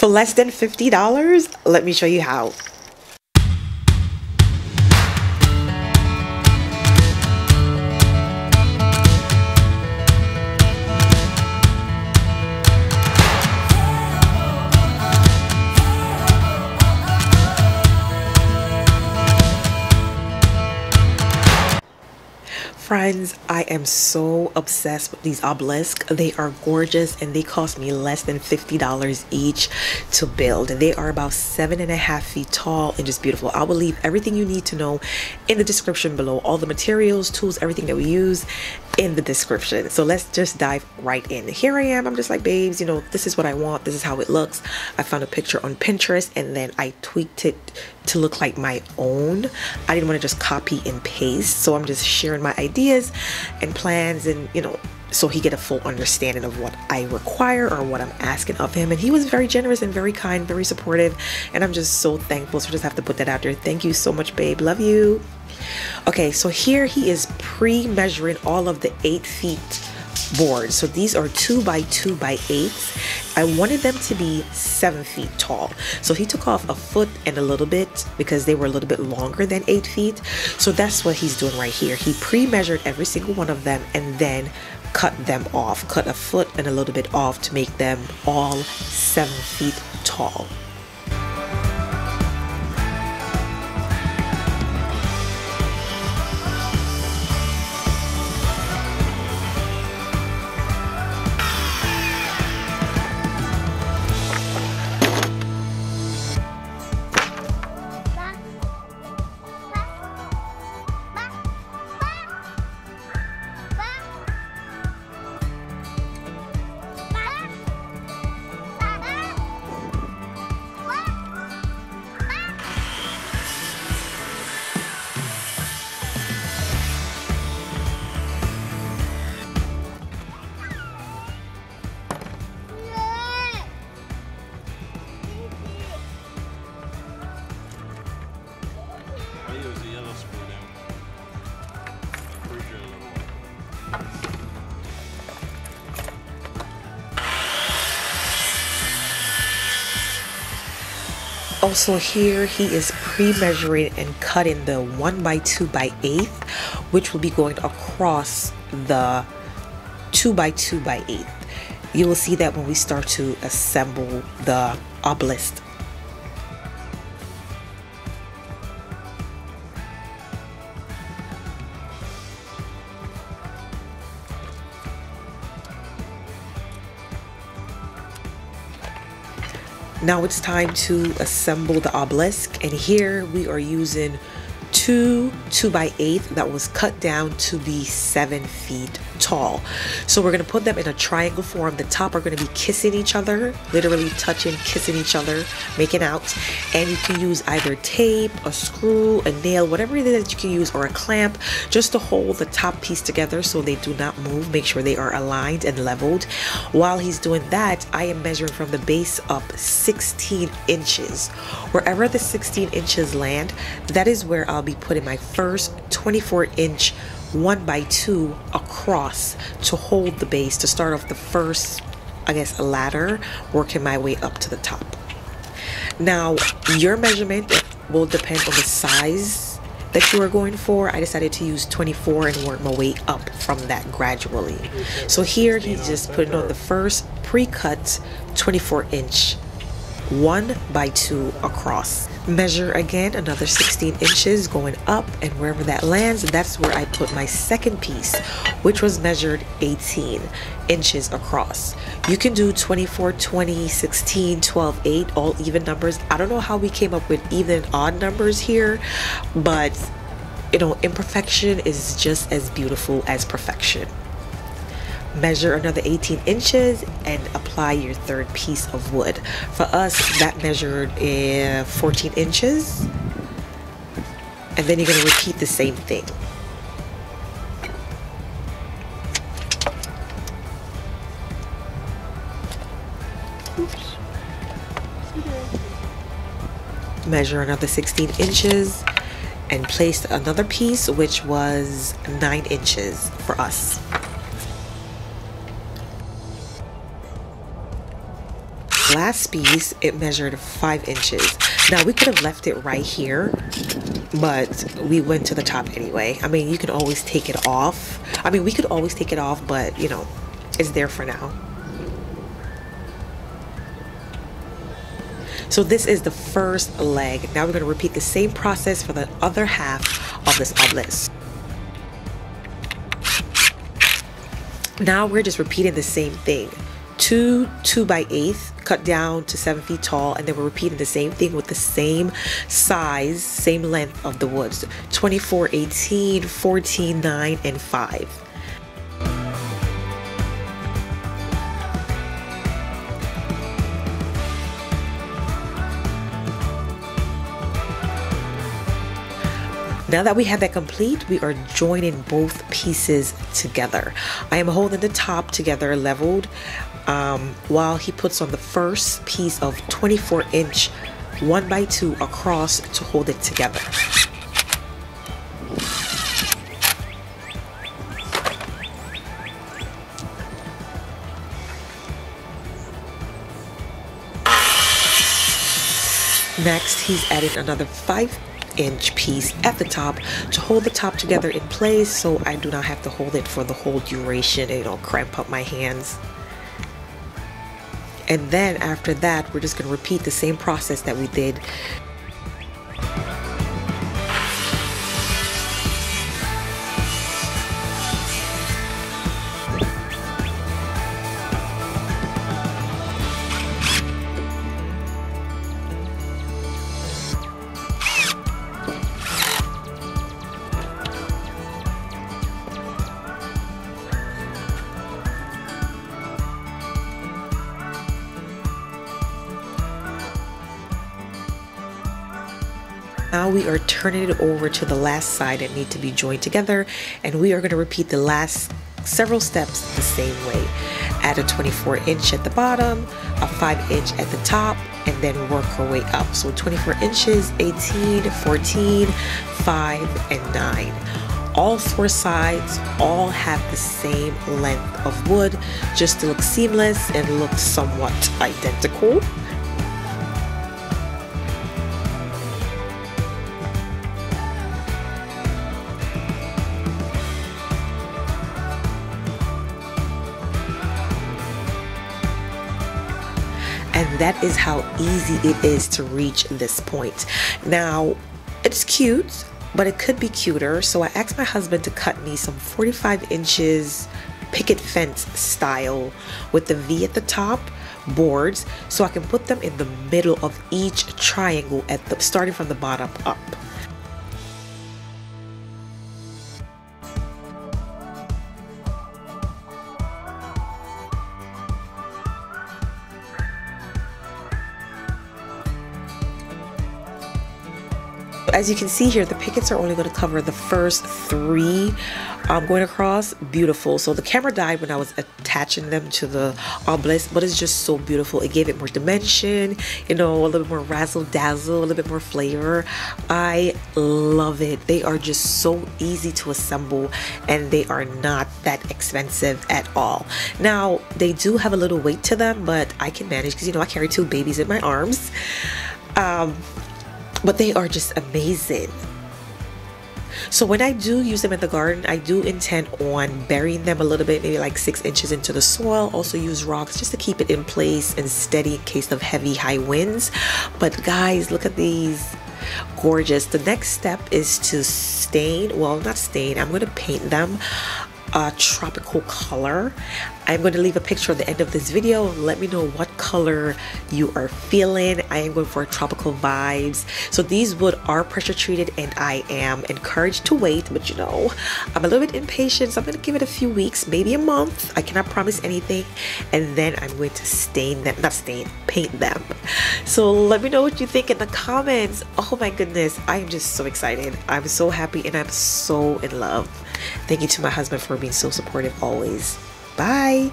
for less than $50? Let me show you how. Friends, I am so obsessed with these obelisks. They are gorgeous and they cost me less than $50 each to build. They are about seven and a half feet tall and just beautiful. I will leave everything you need to know in the description below. All the materials, tools, everything that we use in the description. So let's just dive right in. Here I am. I'm just like, babes, you know, this is what I want. This is how it looks. I found a picture on Pinterest and then I tweaked it to look like my own. I didn't want to just copy and paste. So I'm just sharing my ideas and plans and, you know, so he get a full understanding of what I require or what I'm asking of him. And he was very generous and very kind, very supportive. And I'm just so thankful. So I just have to put that out there. Thank you so much, babe. Love you. Okay, so here he is pre-measuring all of the eight feet boards. So these are two by two by eight. I wanted them to be seven feet tall. So he took off a foot and a little bit because they were a little bit longer than eight feet. So that's what he's doing right here. He pre-measured every single one of them and then cut them off, cut a foot and a little bit off to make them all seven feet tall. Also here. He is pre-measuring and cutting the one by two by eighth which will be going across the two by two by eighth. You will see that when we start to assemble the obelisk Now it's time to assemble the obelisk and here we are using two 2 by 8 that was cut down to be 7 feet tall. So we're going to put them in a triangle form. The top are going to be kissing each other, literally touching, kissing each other, making out. And you can use either tape, a screw, a nail, whatever it is that you can use, or a clamp, just to hold the top piece together so they do not move. Make sure they are aligned and leveled. While he's doing that, I am measuring from the base up 16 inches. Wherever the 16 inches land, that is where I'll be putting my first 24 inch one by two across to hold the base to start off the first I guess ladder working my way up to the top. Now your measurement will depend on the size that you are going for. I decided to use 24 and work my way up from that gradually. So here he's just putting on the first pre-cut 24 inch one by two across. Measure again another 16 inches going up and wherever that lands that's where I put my second piece which was measured 18 inches across. You can do 24 20 16 12 8 all even numbers. I don't know how we came up with even odd numbers here but you know imperfection is just as beautiful as perfection measure another 18 inches and apply your third piece of wood. For us that measured uh, 14 inches. And then you're going to repeat the same thing. Oops. measure another 16 inches and place another piece which was 9 inches for us last piece, it measured five inches. Now we could have left it right here, but we went to the top anyway. I mean, you can always take it off. I mean, we could always take it off, but you know, it's there for now. So this is the first leg. Now we're going to repeat the same process for the other half of this obelisk. Now we're just repeating the same thing. Two 2 by 8 cut down to 7 feet tall and then we're repeating the same thing with the same size, same length of the woods. 24, 18, 14, 9, and 5. Now that we have that complete, we are joining both pieces together. I am holding the top together leveled um, while he puts on the first piece of 24 inch 1 by 2 across to hold it together. Next, he's added another 5 inch piece at the top to hold the top together in place so I do not have to hold it for the whole duration know cramp up my hands and then after that we're just going to repeat the same process that we did Now we are turning it over to the last side that need to be joined together and we are going to repeat the last several steps the same way. Add a 24 inch at the bottom, a 5 inch at the top, and then work our way up. So 24 inches, 18, 14, 5, and 9 all four sides all have the same length of wood just to look seamless and look somewhat identical and that is how easy it is to reach this point. Now, it's cute, but it could be cuter, so I asked my husband to cut me some 45 inches picket fence style with the V at the top boards so I can put them in the middle of each triangle at the starting from the bottom up. As you can see here, the pickets are only going to cover the first three um, going across. Beautiful. So the camera died when I was attaching them to the obelisk, but it's just so beautiful. It gave it more dimension, you know, a little bit more razzle dazzle, a little bit more flavor. I love it. They are just so easy to assemble and they are not that expensive at all. Now, they do have a little weight to them, but I can manage because, you know, I carry two babies in my arms. Um, but they are just amazing. So when I do use them in the garden, I do intend on burying them a little bit, maybe like six inches into the soil. Also use rocks just to keep it in place and steady in case of heavy high winds. But guys, look at these gorgeous. The next step is to stain, well not stain, I'm going to paint them a tropical color. I'm going to leave a picture at the end of this video. Let me know what color you are feeling. I am going for tropical vibes. So these wood are pressure treated and I am encouraged to wait, but you know, I'm a little bit impatient. So I'm going to give it a few weeks, maybe a month. I cannot promise anything. And then I'm going to stain them, not stain, paint them. So let me know what you think in the comments. Oh my goodness, I am just so excited. I'm so happy and I'm so in love. Thank you to my husband for being so supportive always. Bye.